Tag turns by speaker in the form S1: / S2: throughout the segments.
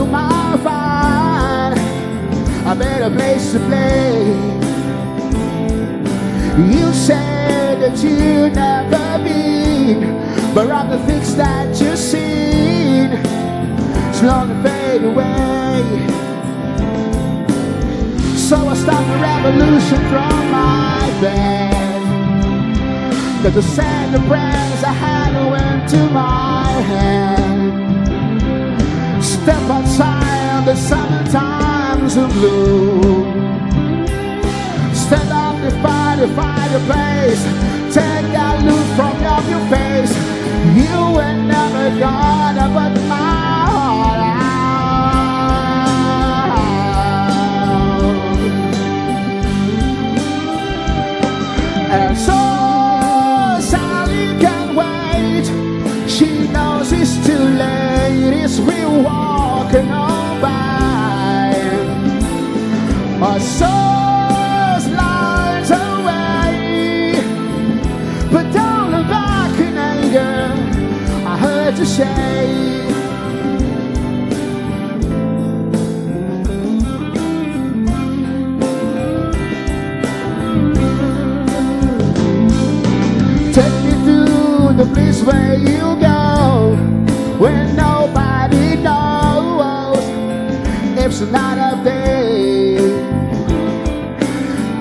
S1: you might find a better place to play. You said that you'd never been, but all the things that you've seen slowly fade away. So I stopped the revolution from my bed. Cause the sand and brands I had went to my head. Step outside the summer times of blue. Stand up to fight the place. Take that loot from off your face. You were never gonna put my You say. Take me to the place where you go Where nobody knows It's not a day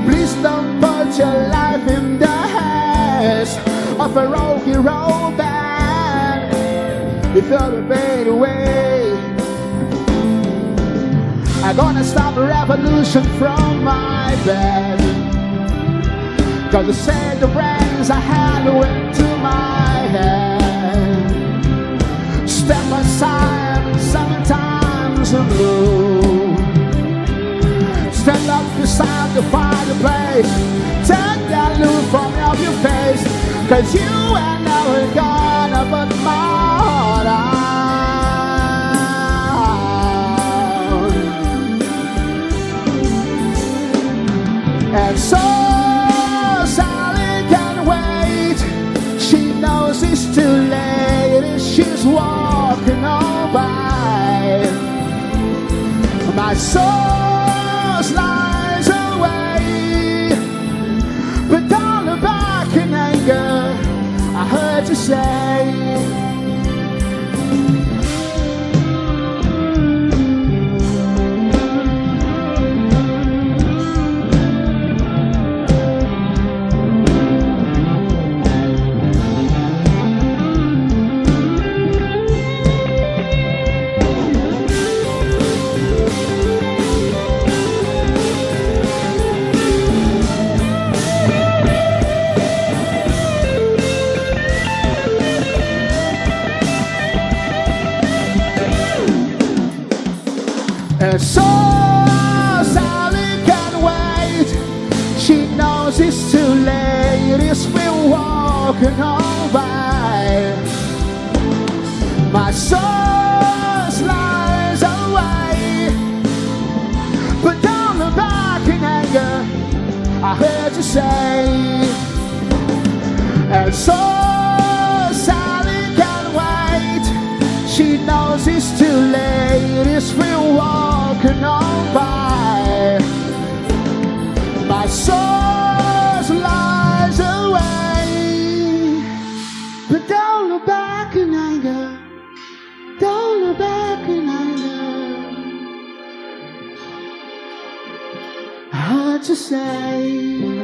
S1: Please don't put your life in the hands Of a rocky road You feel the fade away I'm gonna stop a revolution from my bed. Cause I said the brands I had went to my head. Step aside, sometimes in blue Stand up beside the fireplace. Take that loot from off your face. Cause you ain't never gonna put my so Sally can wait. She knows it's too late she's walking on by. My soul slides away. But look back in anger. I heard you say. And so Sally can wait. She knows it's too late. It's been walking on by. My soul slides away. But don't look back in anger. I heard you say. And so Sally can wait. She knows it's too late. Walking on by. My soul lies away. But don't look back in anger. Don't look back in anger. I heard you say.